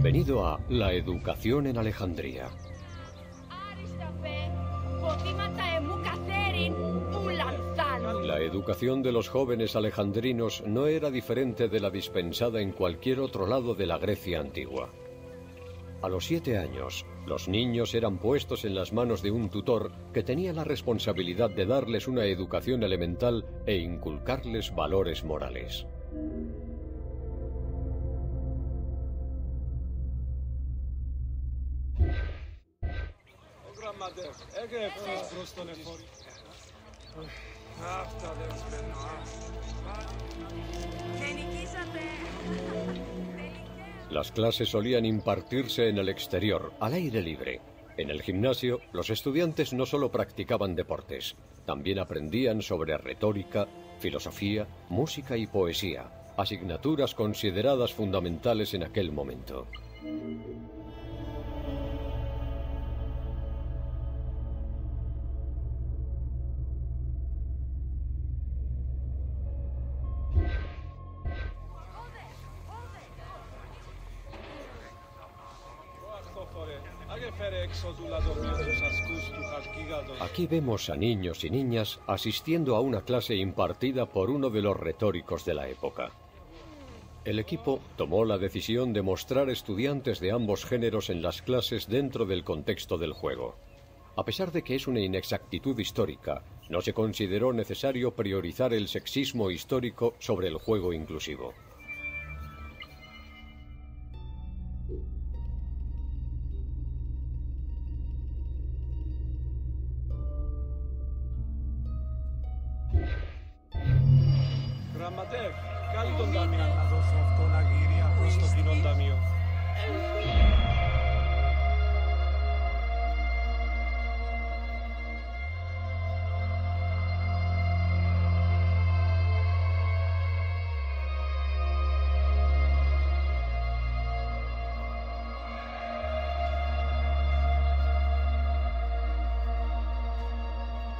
Bienvenido a La Educación en Alejandría. La educación de los jóvenes alejandrinos no era diferente de la dispensada en cualquier otro lado de la Grecia antigua. A los siete años, los niños eran puestos en las manos de un tutor que tenía la responsabilidad de darles una educación elemental e inculcarles valores morales. Las clases solían impartirse en el exterior, al aire libre. En el gimnasio, los estudiantes no solo practicaban deportes, también aprendían sobre retórica, filosofía, música y poesía, asignaturas consideradas fundamentales en aquel momento. Aquí vemos a niños y niñas asistiendo a una clase impartida por uno de los retóricos de la época. El equipo tomó la decisión de mostrar estudiantes de ambos géneros en las clases dentro del contexto del juego. A pesar de que es una inexactitud histórica, no se consideró necesario priorizar el sexismo histórico sobre el juego inclusivo. Γραμματεύ, κάλει τον Ταμείο. Να δώσω αυτό να γυρία το κοινό Ταμείο.